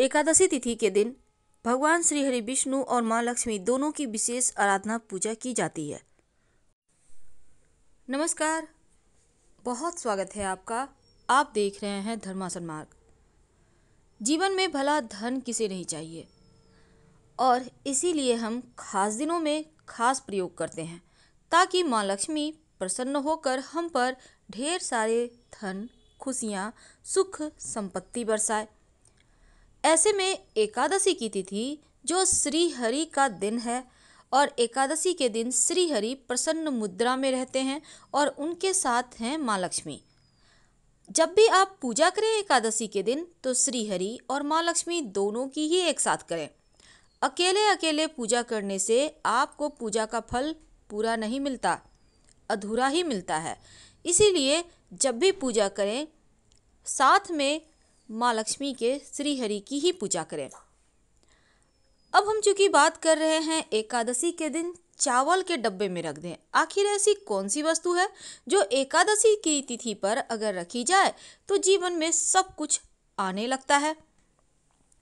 एकादशी तिथि के दिन भगवान श्री हरि विष्णु और माँ लक्ष्मी दोनों की विशेष आराधना पूजा की जाती है। नमस्कार। बहुत स्वागत है आपका। आप देख रहे हैं धर्मासन मार्ग। जीवन में भला धन किसे नहीं चाहिए? और इसीलिए हम खास दिनों में खास प्रयोग करते हैं, ताकि माँ लक्ष्मी प्रसन्न होकर हम पर ढेर सारे धन, खुशियाँ, सुख, संपत्ति बरसाए। ऐसे में एकादशी की तिथि, जो श्री हरि का दिन है, और एकादशी के दिन श्री हरि प्रसन्न मुद्रा में रहते हैं और उनके साथ हैं माँ लक्ष्मी। जब भी आप पूजा करें एकादशी के दिन तो श्री हरि और माँ लक्ष्मी दोनों की ही एक साथ करें। अकेले अकेले पूजा करने से आपको पूजा का फल पूरा नहीं मिलता, अधूरा ही मिलता है। इसीलिए जब भी पूजा करें, साथ में माँ लक्ष्मी के श्री हरि की ही पूजा करें। अब हम चूँकि बात कर रहे हैं, एकादशी के दिन चावल के डब्बे में रख दें। आखिर ऐसी कौन सी वस्तु है जो एकादशी की तिथि पर अगर रखी जाए तो जीवन में सब कुछ आने लगता है?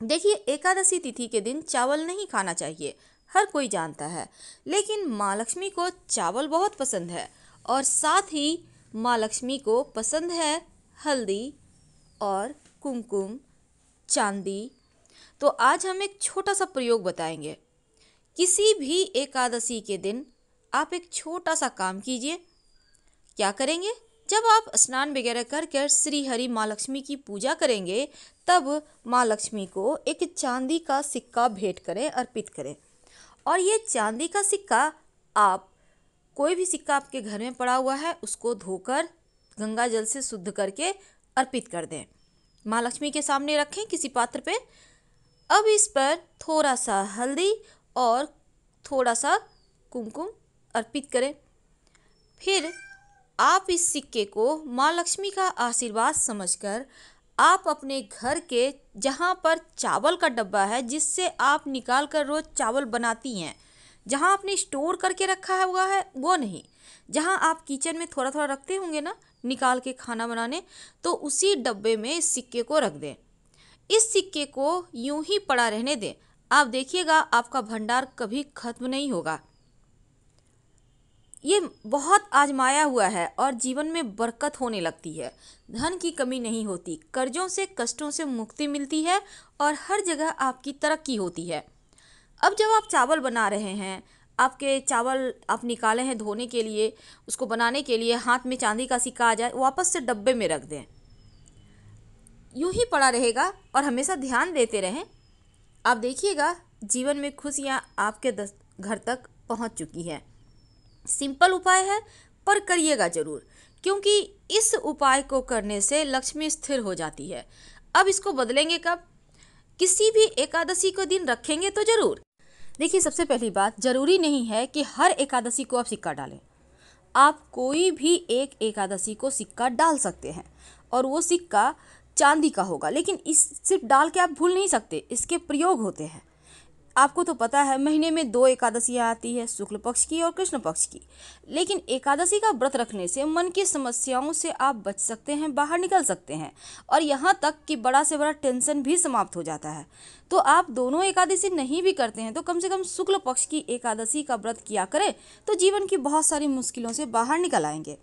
देखिए, एकादशी तिथि के दिन चावल नहीं खाना चाहिए, हर कोई जानता है। लेकिन माँ लक्ष्मी को चावल बहुत पसंद है और साथ ही माँ लक्ष्मी को पसंद है हल्दी और कुमकुम, चांदी। तो आज हम एक छोटा सा प्रयोग बताएँगे। किसी भी एकादशी के दिन आप एक छोटा सा काम कीजिए। क्या करेंगे? जब आप स्नान वगैरह कर कर श्री हरि माँ लक्ष्मी की पूजा करेंगे, तब माँ लक्ष्मी को एक चांदी का सिक्का भेंट करें, अर्पित करें। और ये चांदी का सिक्का आप, कोई भी सिक्का आपके घर में पड़ा हुआ है, उसको धोकर, गंगा जल से शुद्ध करके अर्पित कर दें। माँ लक्ष्मी के सामने रखें किसी पात्र पे। अब इस पर थोड़ा सा हल्दी और थोड़ा सा कुमकुम अर्पित करें। फिर आप इस सिक्के को माँ लक्ष्मी का आशीर्वाद समझकर आप अपने घर के जहाँ पर चावल का डब्बा है, जिससे आप निकाल कर रोज़ चावल बनाती हैं जहाँ आपने स्टोर करके रखा है, हुआ है, वो नहीं। जहाँ आप किचन में थोड़ा थोड़ा रखते होंगे ना, निकाल के खाना बनाने तो उसी डब्बे में इस सिक्के को रख दें। इस सिक्के को यूँ ही पड़ा रहने दें। आप देखिएगा, आपका भंडार कभी खत्म नहीं होगा। ये बहुत आजमाया हुआ है और जीवन में बरकत होने लगती है। धन की कमी नहीं होती। कर्जों से, कष्टों से मुक्ति मिलती है और हर जगह आपकी तरक्की होती है। अब जब आप चावल बना रहे हैं, आपके चावल आप निकाले हैं धोने के लिए, उसको बनाने के लिए, हाथ में चांदी का सिक्का आ जाए, वापस से डब्बे में रख दें। यूँ ही पड़ा रहेगा और हमेशा ध्यान देते रहें। आप देखिएगा, जीवन में खुशियाँ आपके घर तक पहुँच चुकी हैं। सिंपल उपाय है, पर करिएगा ज़रूर, क्योंकि इस उपाय को करने से लक्ष्मी स्थिर हो जाती है। अब इसको बदलेंगे कब? किसी भी एकादशी को दिन रखेंगे तो ज़रूर। देखिए, सबसे पहली बात, ज़रूरी नहीं है कि हर एकादशी को आप सिक्का डालें। आप कोई भी एक एकादशी को सिक्का डाल सकते हैं, और वो सिक्का चांदी का होगा, लेकिन इस सिर्फ़ डाल के आप भूल नहीं सकते, इसके प्रयोग होते हैं। आपको तो पता है, महीने में दो एकादशियाँ आती है, शुक्ल पक्ष की और कृष्ण पक्ष की। लेकिन एकादशी का व्रत रखने से मन की समस्याओं से आप बच सकते हैं, बाहर निकल सकते हैं। और यहाँ तक कि बड़ा से बड़ा टेंशन भी समाप्त हो जाता है। तो आप दोनों एकादशी नहीं भी करते हैं तो कम से कम शुक्ल पक्ष की एकादशी का व्रत किया करें तो जीवन की बहुत सारी मुश्किलों से बाहर निकल आएँगे।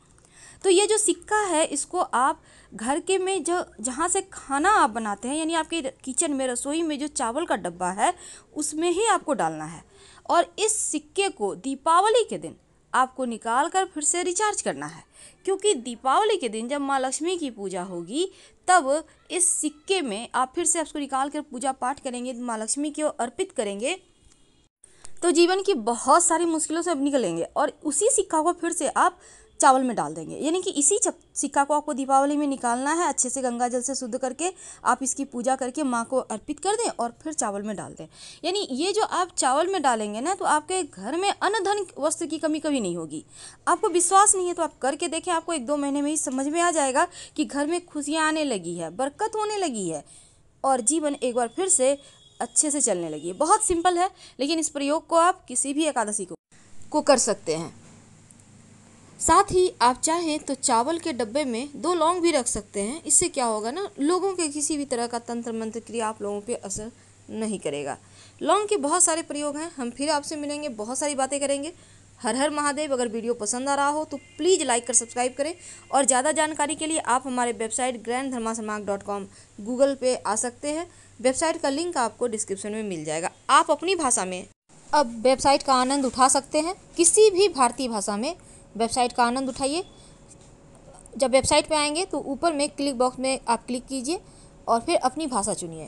तो ये जो सिक्का है, इसको आप घर के में जो, जहाँ से खाना आप बनाते हैं, यानी आपके किचन में, रसोई में जो चावल का डब्बा है, उसमें ही आपको डालना है। और इस सिक्के को दीपावली के दिन आपको निकाल कर फिर से रिचार्ज करना है। क्योंकि दीपावली के दिन जब माँ लक्ष्मी की पूजा होगी, तब इस सिक्के में आप फिर से उसको निकाल कर पूजा पाठ करेंगे, माँ लक्ष्मी को अर्पित करेंगे। तो जीवन की बहुत सारी मुश्किलों से अब निकलेंगे और उसी सिक्का को फिर से आप चावल में डाल देंगे। यानी कि इसी सिक्का को आपको दीपावली में निकालना है, अच्छे से गंगा जल से शुद्ध करके आप इसकी पूजा करके माँ को अर्पित कर दें और फिर चावल में डाल दें। यानी ये जो आप चावल में डालेंगे ना तो आपके घर में अन्न धन वस्तु की कमी कभी नहीं होगी। आपको विश्वास नहीं है तो आप करके देखें, आपको एक दो महीने में ही समझ में आ जाएगा कि घर में खुशियाँ आने लगी है, बरकत होने लगी है और जीवन एक बार फिर से अच्छे से चलने लगी है। बहुत सिंपल है, लेकिन इस प्रयोग को आप किसी भी एकादशी को कर सकते हैं। साथ ही आप चाहें तो चावल के डब्बे में दो लौंग भी रख सकते हैं। इससे क्या होगा ना, लोगों के किसी भी तरह का तंत्र मंत्र क्रिया आप लोगों पे असर नहीं करेगा। लौंग के बहुत सारे प्रयोग हैं, हम फिर आपसे मिलेंगे, बहुत सारी बातें करेंगे। हर हर महादेव, अगर वीडियो पसंद आ रहा हो तो प्लीज़ लाइक कर, सब्सक्राइब करें। और ज़्यादा जानकारी के लिए आप हमारे website grand dot com Google पे आ सकते हैं। वेबसाइट का लिंक आपको डिस्क्रिप्शन में मिल जाएगा। आप अपनी भाषा में अब वेबसाइट का आनंद उठा सकते हैं। किसी भी भारतीय भाषा में वेबसाइट का आनंद उठाइए। जब वेबसाइट पे आएँगे तो ऊपर में क्लिक बॉक्स में आप क्लिक कीजिए और फिर अपनी भाषा चुनिए।